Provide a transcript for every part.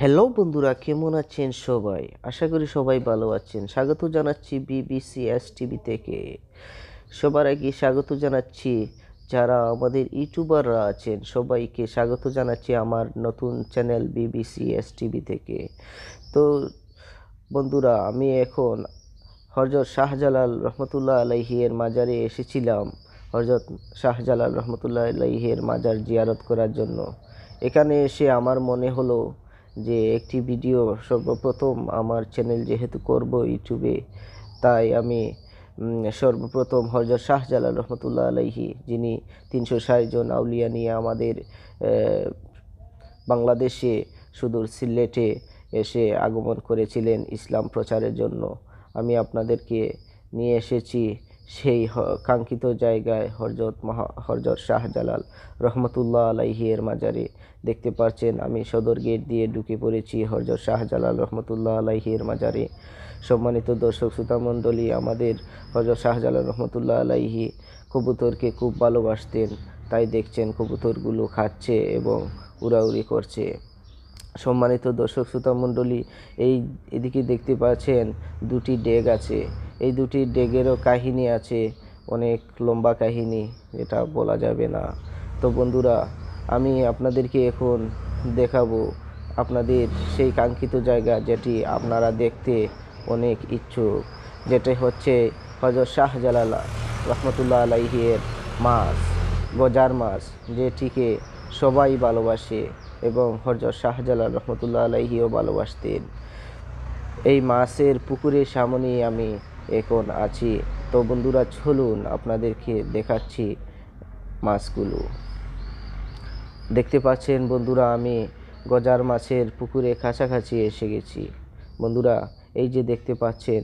Hello বন্ধুরা, কেমন আছেন সবাই? আশা করি সবাই ভালো আছেন। স্বাগত জানাচ্ছি বিবিসি এস টিভি থেকে। সবার আগে স্বাগত জানাচ্ছি যারা আমাদের ইউটিউবাররা আছেন, সবাইকে স্বাগত জানাচ্ছি আমার নতুন চ্যানেল বিবিসি এস টিভি থেকে। তো বন্ধুরা, আমি এখন হরজত শাহজালাল রহমতুল্লাহ আলাইহির মাজারে এসেছিলাম হরজত শাহজালাল রহমতুল্লাহ আলাইহির মাজার জিয়ারত করার জন্য। এখানে এসে আমার মনে হলো যে একটি ভিডিও সর্বপ্রথম আমার চ্যানেল যেহেতু করব ইউটিউবে, তাই আমি সর্বপ্রথম হরজত শাহজালাল রহমতুল্লাহ আলাইহি, যিনি তিনশো ষাট জন আউলিয়া নিয়ে আমাদের বাংলাদেশে সুদূর সিলেটে এসে আগমন করেছিলেন ইসলাম প্রচারের জন্য। আমি আপনাদেরকে নিয়ে এসেছি সেই কাঙ্ক্ষিত জায়গায় হরজত মহা, হরজত শাহজালাল রহমতুল্লাহ আলাইহির মাজারে। দেখতে পাচ্ছেন আমি সদর গেট দিয়ে ঢুকে পড়েছি হরজত শাহজালাল রহমতুল্লাহ আলাইহির মাজারে। সম্মানিত দর্শক, শ্রোতামণ্ডলী, আমাদের হজরত শাহজালাল রহমতুল্লাহ আলাইহি কবুতরকে খুব ভালোবাসতেন, তাই দেখছেন কবুতরগুলো খাচ্ছে এবং উড়াউড়ি করছে। সম্মানিত দর্শক, শ্রোতামণ্ডলী, এই এদিকে দেখতে পাচ্ছেন দুটি ডেগ আছে। এই দুটি ডেগেরও কাহিনী আছে, অনেক লম্বা কাহিনী, এটা বলা যাবে না। তো বন্ধুরা, আমি আপনাদেরকে এখন দেখাবো আপনাদের সেই কাঙ্ক্ষিত জায়গা যেটি আপনারা দেখতে অনেক ইচ্ছুক, যেটা হচ্ছে হজরত শাহজালাল রহমতুল্লাহ আলাইহির মাছ, গজার মাছ, যেটিকে সবাই ভালোবাসে এবং হজরত শাহজালাল রহমতুল্লাহ আলাইহিও ভালোবাসতেন। এই মাছের পুকুরের সামনে আমি এখন আছি। তো বন্ধুরা, চলুন আপনাদেরকে দেখাচ্ছি মাছগুলো। দেখতে পাচ্ছেন বন্ধুরা, আমি গজার মাছের পুকুরে কাছাকাছি এসে গেছি। বন্ধুরা, এই যে দেখতে পাচ্ছেন,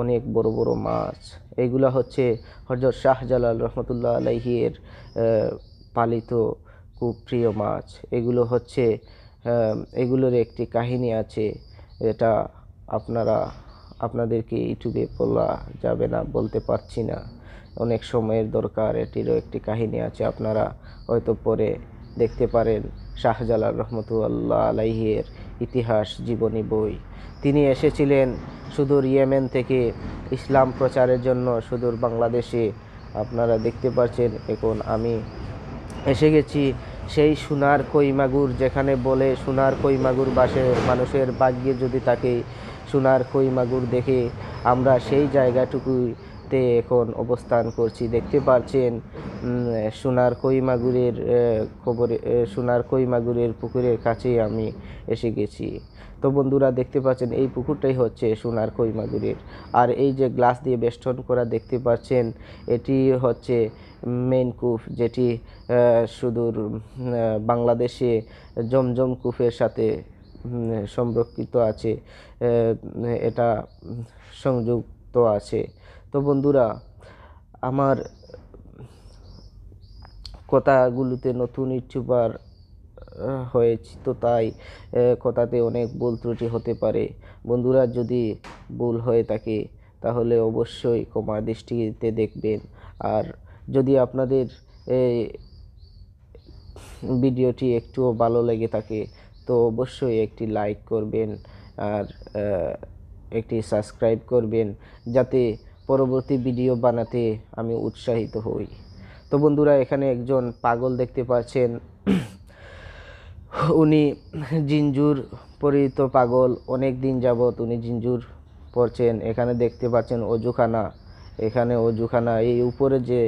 অনেক বড় বড় মাছ। এগুলা হচ্ছে হজরত শাহজালাল রহমতুল্লাহ আলাইহির পালিত খুব প্রিয় মাছ। এগুলো হচ্ছে এগুলোর একটি কাহিনী আছে, এটা আপনারা আপনাদেরকে ইউটিউবে বলা যাবে না, বলতে পারছি না। অনেক সময়ের দরকার, এটিরও একটি কাহিনী আছে, আপনারা হয়তো পরে দেখতে পারেন শাহজালাল রহমতুল্লাহ আলাইহের ইতিহাস, জীবনী বই। তিনি এসেছিলেন সুদূর ইয়েমেন থেকে ইসলাম প্রচারের জন্য, সুদূর বাংলাদেশে। আপনারা দেখতে পাচ্ছেন এখন আমি এসে গেছি সেই সোনার কইমাগুর যেখানে বলে সোনার কইমাগুর বাসে মানুষের ভাগ্যে যদি থাকে সোনার কইমাগুর দেখে আমরা সেই জায়গাটুকুতে এখন অবস্থান করছি। দেখতে পাচ্ছেন সোনার কইমাগুরের আহ, খবরে সোনার কইমাগুরের পুকুরের কাছে আমি এসে গেছি। তো বন্ধুরা দেখতে পাচ্ছেন এই পুকুরটাই হচ্ছে সোনার কইমাগুরের আর এই যে গ্লাস দিয়ে বেষ্টন করা দেখতে পাচ্ছেন এটি হচ্ছে মেইন কূপ যেটি সুদূর বাংলাদেশে জমজম কূপের সাথে সংরক্ষিত আছে এটা সংযুক্ত আছে। তো বন্ধুরা আমার কথাগুলোতে নতুন আহ, হয়েছি তো তাই কথাতে অনেক ভুল ত্রুটি হতে পারে। বন্ধুরা যদি ভুল হয়ে থাকে তাহলে অবশ্যই ক্ষমা দৃষ্টিতে দেখবেন। আর যদি আপনাদের ভিডিওটি একটুও ভালো লেগে থাকে তো অবশ্যই একটি লাইক করবেন আর একটি সাবস্ক্রাইব করবেন যাতে পরবর্তী ভিডিও বানাতে আমি উৎসাহিত হই। তো বন্ধুরা, এখানে একজন পাগল দেখতে পাচ্ছেন। উনি জিঞ্জুর পরিহিত পাগল। অনেক দিন যাবৎ উনি জিঞ্জুর পরছেন এখানে দেখতে পাচ্ছেন অজুখানা। এখানে অজুখানা, এই উপরে যে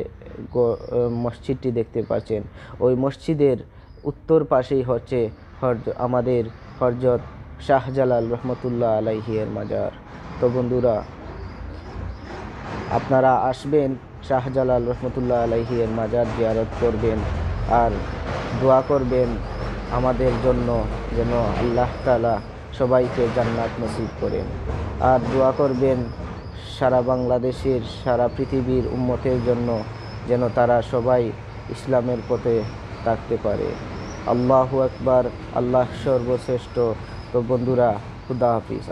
মসজিদটি দেখতে পাচ্ছেন। ওই মসজিদের উত্তর পাশেই হচ্ছে হরজ, আমাদের হরজত শাহজালাল রহমতুল্লাহ আলাইহিয়ের মাজার। তো বন্ধুরা, আপনারা আসবেন শাহজালাল রহমতুল্লাহ আলাইহির মাজার জিয়ারত করবেন আর দোয়া করবেন আমাদের জন্য যেন আল্লাহ তালা সবাইকে জান্নাত নসিব করেন। আর দোয়া করবেন সারা বাংলাদেশের, সারা পৃথিবীর উম্মতের জন্য যেন তারা সবাই ইসলামের পথে থাকতে পারে। আল্লাহু আকবার আল্লাহ সর্বশ্রেষ্ঠ। তো বন্ধুরা খুদা হাফিজ।